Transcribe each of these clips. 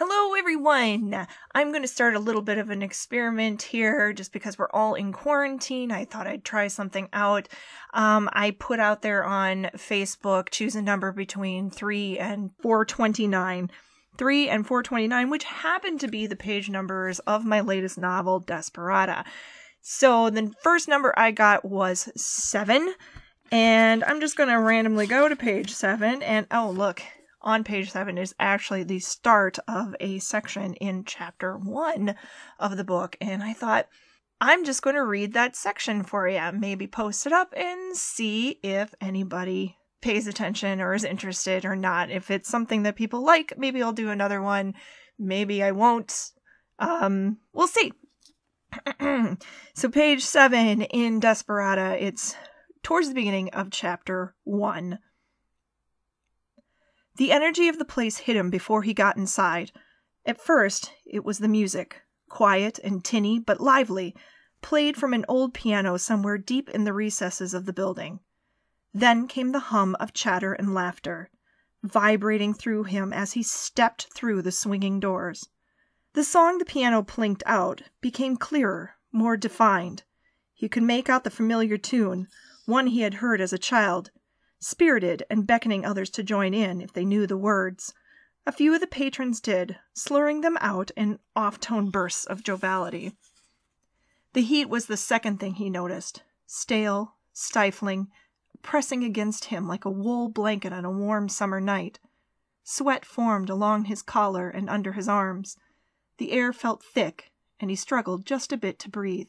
Hello, everyone! I'm going to start a little bit of an experiment here just because we're all in quarantine. I thought I'd try something out. Um, I put out there on Facebook choose a number between 3 and 429. 3 and 429, which happen to be the page numbers of my latest novel, Desperada. So the first number I got was 7, and I'm just going to randomly go to page 7, and oh, look, on page seven is actually the start of a section in chapter one of the book. And I thought, I'm just going to read that section for you, maybe post it up and see if anybody pays attention or is interested or not. If it's something that people like, maybe I'll do another one. Maybe I won't. Um, we'll see. so, page seven in Desperada, it's towards the beginning of chapter one. The energy of the place hit him before he got inside. At first, it was the music, quiet and tinny but lively, played from an old piano somewhere deep in the recesses of the building. Then came the hum of chatter and laughter, vibrating through him as he stepped through the swinging doors. The song the piano plinked out became clearer, more defined. He could make out the familiar tune, one he had heard as a child, spirited and beckoning others to join in if they knew the words. A few of the patrons did, slurring them out in off tone bursts of joviality. The heat was the second thing he noticed stale, stifling, pressing against him like a wool blanket on a warm summer night. Sweat formed along his collar and under his arms. The air felt thick, and he struggled just a bit to breathe.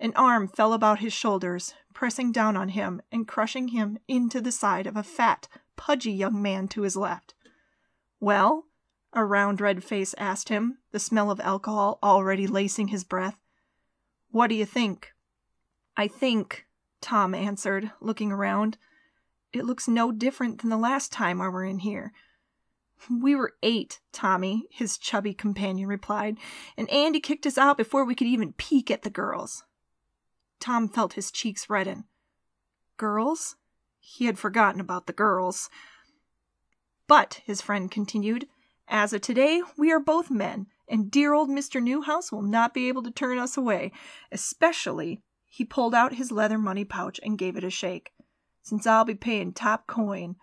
An arm fell about his shoulders, pressing down on him and crushing him into the side of a fat, pudgy young man to his left. Well? A round red face asked him, the smell of alcohol already lacing his breath. What do you think? I think, Tom answered, looking around. It looks no different than the last time I were in here. We were eight, Tommy, his chubby companion replied, and Andy kicked us out before we could even peek at the girls. Tom felt his cheeks redden. Girls? He had forgotten about the girls. But, his friend continued, as of today, we are both men, and dear old Mr. Newhouse will not be able to turn us away, especially, he pulled out his leather money pouch and gave it a shake, since I'll be paying top coin.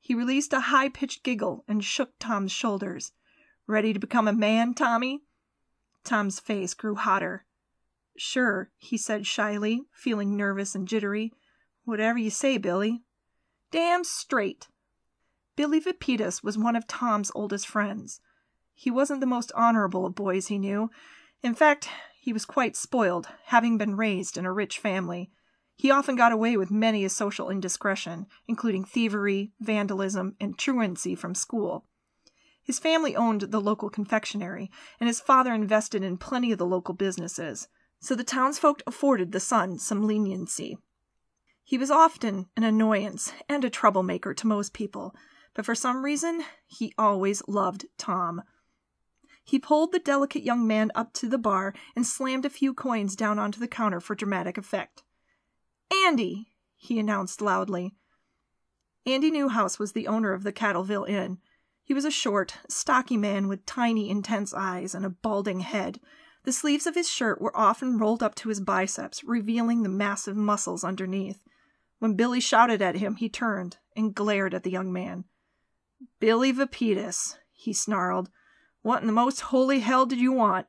He released a high pitched giggle and shook Tom's shoulders. Ready to become a man, Tommy? Tom's face grew hotter. Sure, he said shyly, feeling nervous and jittery. Whatever you say, Billy. Damn straight. Billy Vapitas was one of Tom's oldest friends. He wasn't the most honorable of boys he knew. In fact, he was quite spoiled, having been raised in a rich family. He often got away with many a social indiscretion, including thievery, vandalism, and truancy from school. His family owned the local confectionery, and his father invested in plenty of the local businesses so the townsfolk afforded the son some leniency. He was often an annoyance and a troublemaker to most people, but for some reason he always loved Tom. He pulled the delicate young man up to the bar and slammed a few coins down onto the counter for dramatic effect. Andy! he announced loudly. Andy Newhouse was the owner of the Cattleville Inn. He was a short, stocky man with tiny, intense eyes and a balding head, the sleeves of his shirt were often rolled up to his biceps, revealing the massive muscles underneath. When Billy shouted at him, he turned and glared at the young man. Billy Vapitas, he snarled. What in the most holy hell did you want?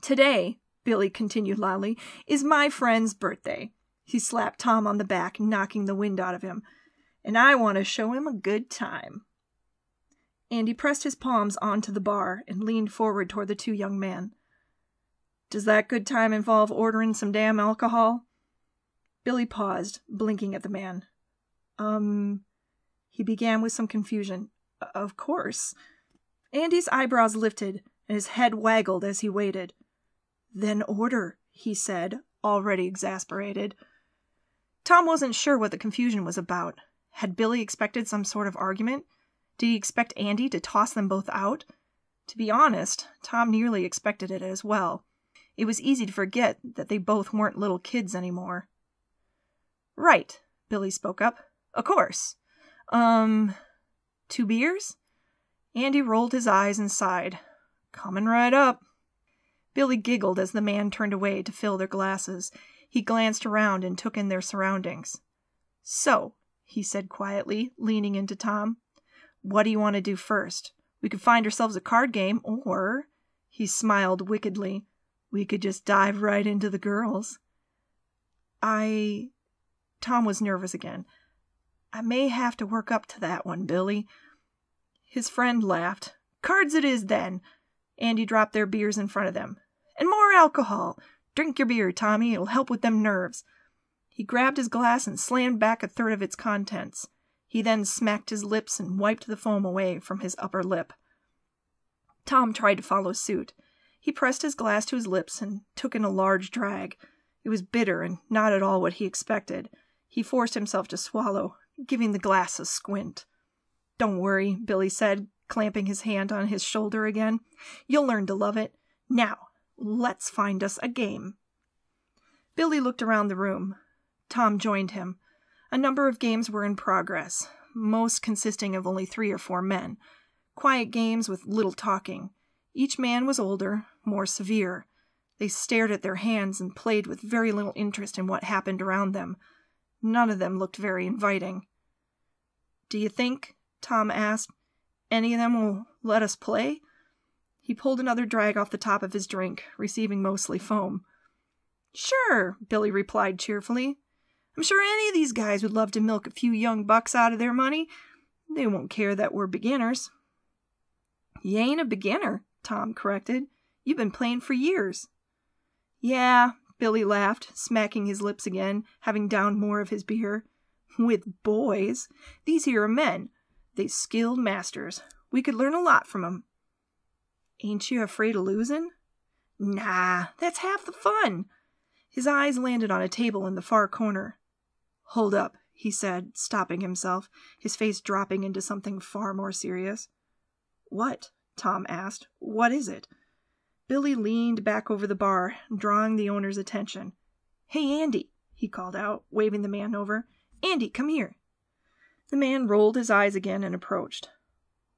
Today, Billy continued loudly, is my friend's birthday. He slapped Tom on the back, knocking the wind out of him. And I want to show him a good time. Andy pressed his palms onto the bar and leaned forward toward the two young men. Does that good time involve ordering some damn alcohol? Billy paused, blinking at the man. Um, he began with some confusion. Of course. Andy's eyebrows lifted, and his head waggled as he waited. Then order, he said, already exasperated. Tom wasn't sure what the confusion was about. Had Billy expected some sort of argument? Did he expect Andy to toss them both out? To be honest, Tom nearly expected it as well. It was easy to forget that they both weren't little kids anymore. Right, Billy spoke up. Of course. Um, two beers? Andy rolled his eyes and sighed. Coming right up. Billy giggled as the man turned away to fill their glasses. He glanced around and took in their surroundings. So, he said quietly, leaning into Tom, what do you want to do first? We could find ourselves a card game, or, he smiled wickedly, we could just dive right into the girls. I. Tom was nervous again. I may have to work up to that one, Billy. His friend laughed. Cards it is, then. Andy dropped their beers in front of them. And more alcohol. Drink your beer, Tommy. It'll help with them nerves. He grabbed his glass and slammed back a third of its contents. He then smacked his lips and wiped the foam away from his upper lip. Tom tried to follow suit. He pressed his glass to his lips and took in a large drag. It was bitter and not at all what he expected. He forced himself to swallow, giving the glass a squint. Don't worry, Billy said, clamping his hand on his shoulder again. You'll learn to love it. Now, let's find us a game. Billy looked around the room. Tom joined him. A number of games were in progress, most consisting of only three or four men. Quiet games with little talking. Each man was older, more severe. They stared at their hands and played with very little interest in what happened around them. None of them looked very inviting. Do you think, Tom asked, any of them will let us play? He pulled another drag off the top of his drink, receiving mostly foam. Sure, Billy replied cheerfully. I'm sure any of these guys would love to milk a few young bucks out of their money. They won't care that we're beginners. You ain't a beginner, Tom corrected. You've been playing for years. Yeah, Billy laughed, smacking his lips again, having downed more of his beer. With boys. These here are men. They skilled masters. We could learn a lot from 'em. Ain't you afraid of losing? Nah, that's half the fun. His eyes landed on a table in the far corner. Hold up, he said, stopping himself, his face dropping into something far more serious. What? Tom asked. What is it? Billy leaned back over the bar, drawing the owner's attention. Hey, Andy, he called out, waving the man over. Andy, come here. The man rolled his eyes again and approached.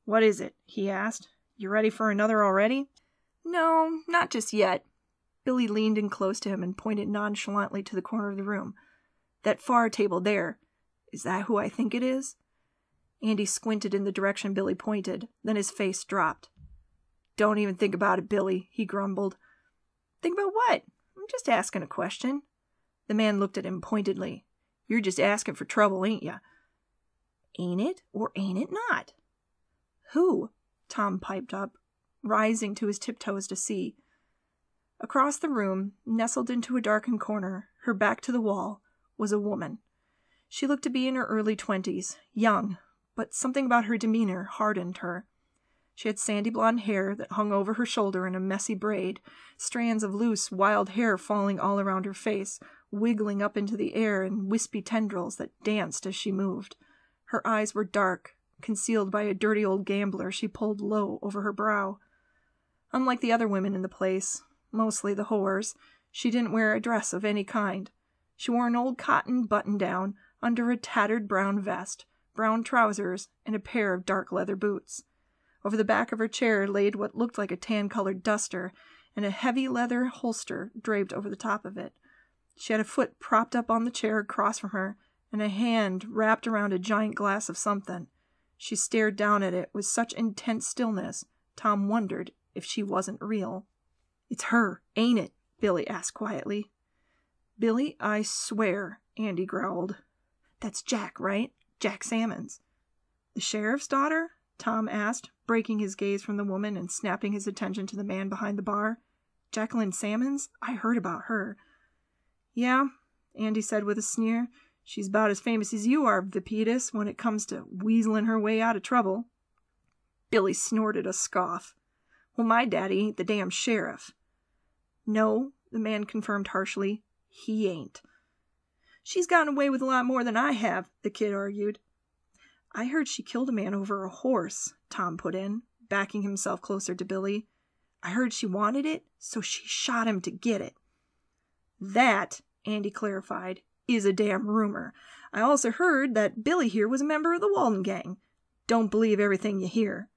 What is it? he asked. You ready for another already? No, not just yet. Billy leaned in close to him and pointed nonchalantly to the corner of the room. That far table there. Is that who I think it is? Andy squinted in the direction Billy pointed, then his face dropped. Don't even think about it, Billy, he grumbled. Think about what? I'm just asking a question. The man looked at him pointedly. You're just asking for trouble, ain't you? Ain't it, or ain't it not? Who? Tom piped up, rising to his tiptoes to see. Across the room, nestled into a darkened corner, her back to the wall, was a woman. She looked to be in her early twenties, young, but something about her demeanor hardened her. She had sandy blonde hair that hung over her shoulder in a messy braid, strands of loose, wild hair falling all around her face, wiggling up into the air in wispy tendrils that danced as she moved. Her eyes were dark, concealed by a dirty old gambler she pulled low over her brow. Unlike the other women in the place, mostly the whores, she didn't wear a dress of any kind. She wore an old cotton button down under a tattered brown vest, brown trousers, and a pair of dark leather boots. Over the back of her chair laid what looked like a tan colored duster, and a heavy leather holster draped over the top of it. She had a foot propped up on the chair across from her, and a hand wrapped around a giant glass of something. She stared down at it with such intense stillness, Tom wondered if she wasn't real. It's her, ain't it? Billy asked quietly. Billy, I swear, Andy growled. That's Jack, right? Jack Sammons. The sheriff's daughter? Tom asked, breaking his gaze from the woman and snapping his attention to the man behind the bar. Jacqueline Sammons? I heard about her. Yeah, Andy said with a sneer. She's about as famous as you are, Vapitas, when it comes to weaseling her way out of trouble. Billy snorted a scoff. Well, my daddy ain't the damn sheriff. No, the man confirmed harshly. He ain't. She's gotten away with a lot more than I have, the kid argued. I heard she killed a man over a horse, Tom put in, backing himself closer to Billy. I heard she wanted it, so she shot him to get it. That, Andy clarified, is a damn rumor. I also heard that Billy here was a member of the Walden gang. Don't believe everything you hear.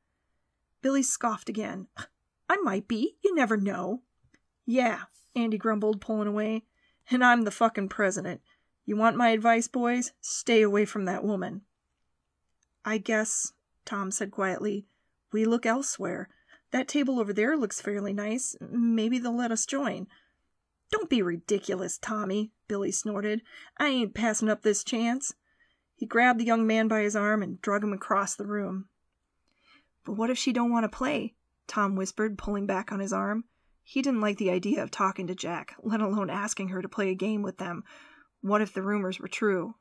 Billy scoffed again. I might be. You never know. Yeah, Andy grumbled, pulling away. And I'm the fucking president. You want my advice, boys? Stay away from that woman. I guess, Tom said quietly, we look elsewhere. That table over there looks fairly nice. Maybe they'll let us join. Don't be ridiculous, Tommy, Billy snorted. I ain't passing up this chance. He grabbed the young man by his arm and drug him across the room. But what if she don't want to play? Tom whispered, pulling back on his arm. He didn't like the idea of talking to Jack, let alone asking her to play a game with them. What if the rumors were true?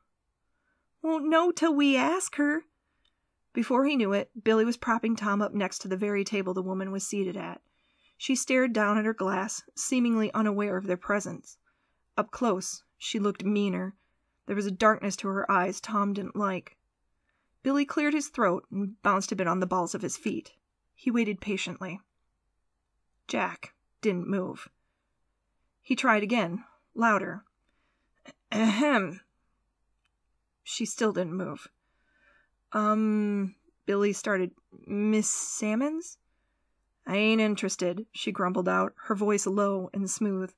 Won't know till we ask her. Before he knew it, Billy was propping Tom up next to the very table the woman was seated at. She stared down at her glass, seemingly unaware of their presence. Up close, she looked meaner. There was a darkness to her eyes Tom didn't like. Billy cleared his throat and bounced a bit on the balls of his feet. He waited patiently. Jack didn't move. He tried again, louder. Ahem. She still didn't move. Um, Billy started. Miss Sammons? I ain't interested, she grumbled out, her voice low and smooth.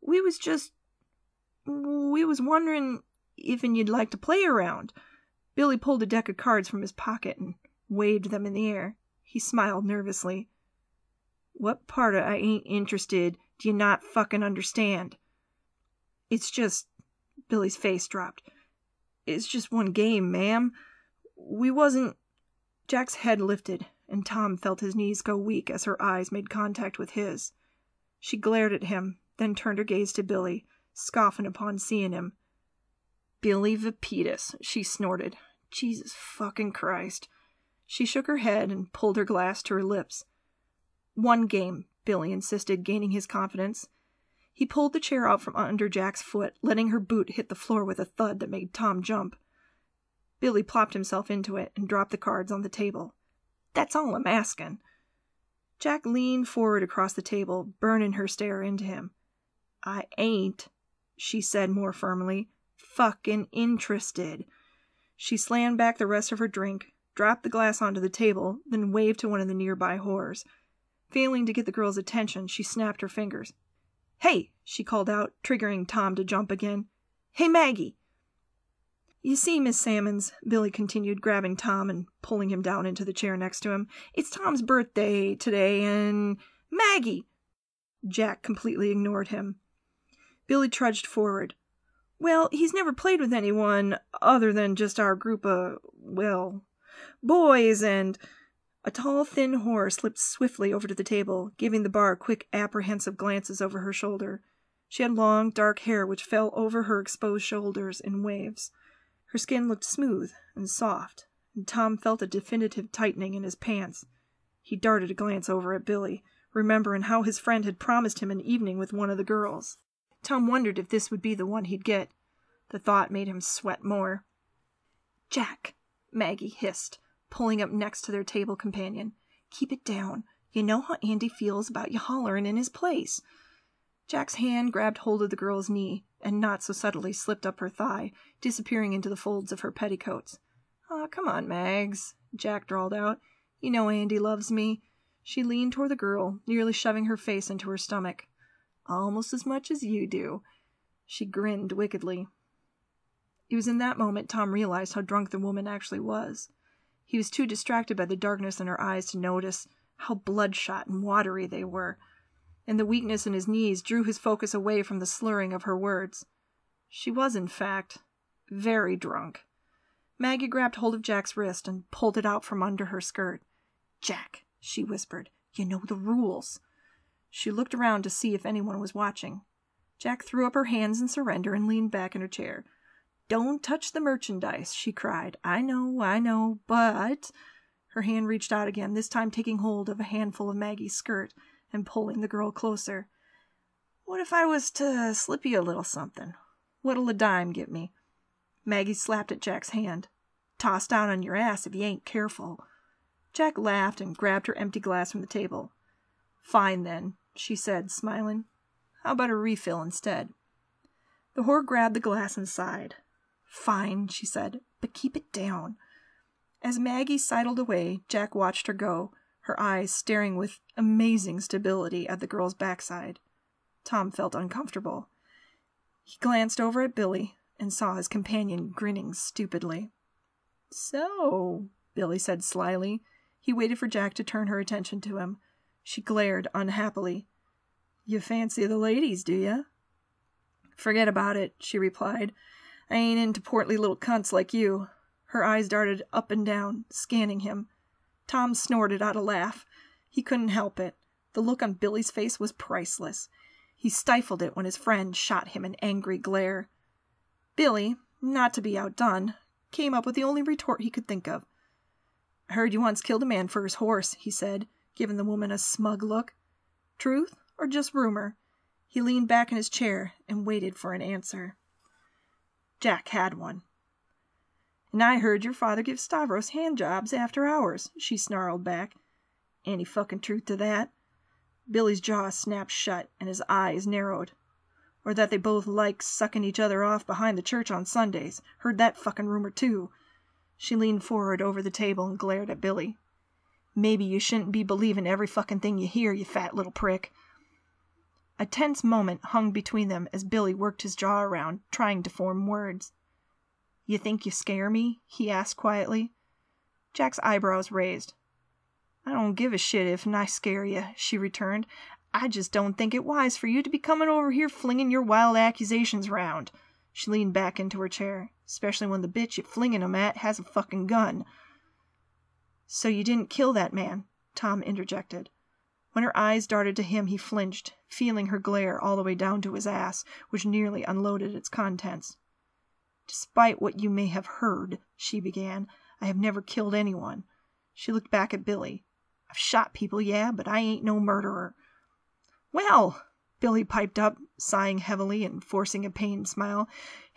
We was just. We was wondering if you'd like to play around. Billy pulled a deck of cards from his pocket and waved them in the air. He smiled nervously. What part of I ain't interested do you not fucking understand? It's just. Billy's face dropped. It's just one game, ma'am. We wasn't. Jack's head lifted, and Tom felt his knees go weak as her eyes made contact with his. She glared at him, then turned her gaze to Billy, scoffing upon seeing him. Billy Vapitas, she snorted. Jesus fucking Christ. She shook her head and pulled her glass to her lips. One game, Billy insisted, gaining his confidence. He pulled the chair out from under Jack's foot, letting her boot hit the floor with a thud that made Tom jump. Billy plopped himself into it and dropped the cards on the table. That's all I'm asking. Jack leaned forward across the table, burning her stare into him. I ain't, she said more firmly, fucking interested. She slammed back the rest of her drink, dropped the glass onto the table, then waved to one of the nearby whores. Failing to get the girl's attention, she snapped her fingers. Hey, she called out, triggering Tom to jump again. Hey, Maggie! You see, Miss Sammons, Billy continued, grabbing Tom and pulling him down into the chair next to him, it's Tom's birthday today, and. Maggie! Jack completely ignored him. Billy trudged forward. Well, he's never played with anyone other than just our group of, well, boys, and. A tall, thin whore slipped swiftly over to the table, giving the bar quick, apprehensive glances over her shoulder. She had long, dark hair which fell over her exposed shoulders in waves. Her skin looked smooth and soft, and Tom felt a definitive tightening in his pants. He darted a glance over at Billy, remembering how his friend had promised him an evening with one of the girls. Tom wondered if this would be the one he'd get. The thought made him sweat more. Jack, Maggie hissed, pulling up next to their table companion. Keep it down. You know how Andy feels about you hollering in his place. Jack's hand grabbed hold of the girl's knee, and not so subtly slipped up her thigh, disappearing into the folds of her petticoats. Aw, oh, come on, Mags, Jack drawled out. You know Andy loves me. She leaned toward the girl, nearly shoving her face into her stomach. Almost as much as you do. She grinned wickedly. It was in that moment Tom realized how drunk the woman actually was. He was too distracted by the darkness in her eyes to notice how bloodshot and watery they were and the weakness in his knees drew his focus away from the slurring of her words. She was, in fact, very drunk. Maggie grabbed hold of Jack's wrist and pulled it out from under her skirt. Jack, she whispered, you know the rules. She looked around to see if anyone was watching. Jack threw up her hands in surrender and leaned back in her chair. Don't touch the merchandise, she cried. I know, I know, but. Her hand reached out again, this time taking hold of a handful of Maggie's skirt and pulling the girl closer. What if I was to slip you a little something? What'll a dime get me? Maggie slapped at Jack's hand. Tossed out on your ass if you ain't careful. Jack laughed and grabbed her empty glass from the table. Fine, then, she said, smiling. How about a refill instead? The whore grabbed the glass and sighed. Fine, she said, but keep it down. As Maggie sidled away, Jack watched her go, her eyes staring with amazing stability at the girl's backside. Tom felt uncomfortable. He glanced over at Billy and saw his companion grinning stupidly. So, Billy said slyly. He waited for Jack to turn her attention to him. She glared unhappily. You fancy the ladies, do you? Forget about it, she replied. I ain't into portly little cunts like you. Her eyes darted up and down, scanning him. Tom snorted out a laugh. He couldn't help it. The look on Billy's face was priceless. He stifled it when his friend shot him an angry glare. Billy, not to be outdone, came up with the only retort he could think of. I heard you once killed a man for his horse, he said, giving the woman a smug look. Truth or just rumor? He leaned back in his chair and waited for an answer. Jack had one. And I heard your father give Stavros hand jobs after hours, she snarled back. Any fucking truth to that? Billy's jaw snapped shut and his eyes narrowed. Or that they both like sucking each other off behind the church on Sundays. Heard that fucking rumor too. She leaned forward over the table and glared at Billy. Maybe you shouldn't be believing every fucking thing you hear, you fat little prick. A tense moment hung between them as Billy worked his jaw around, trying to form words. You think you scare me? he asked quietly. Jack's eyebrows raised. I don't give a shit if I scare you, she returned. I just don't think it wise for you to be coming over here flinging your wild accusations round. She leaned back into her chair, especially when the bitch you're flinging 'em at has a fucking gun. So you didn't kill that man, Tom interjected. When her eyes darted to him, he flinched, feeling her glare all the way down to his ass, which nearly unloaded its contents. Despite what you may have heard, she began, I have never killed anyone. She looked back at Billy. I've shot people, yeah, but I ain't no murderer. Well, Billy piped up, sighing heavily and forcing a pained smile,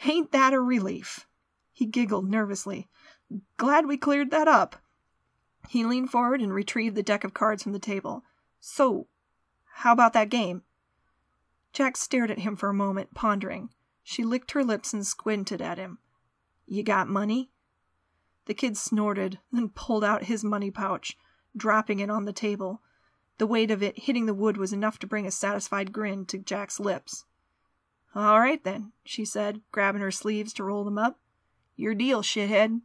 ain't that a relief? He giggled nervously. Glad we cleared that up. He leaned forward and retrieved the deck of cards from the table. So, how about that game? Jack stared at him for a moment, pondering. She licked her lips and squinted at him. You got money? The kid snorted, then pulled out his money pouch dropping it on the table. The weight of it hitting the wood was enough to bring a satisfied grin to Jack's lips. All right, then, she said, grabbing her sleeves to roll them up. Your deal, shithead.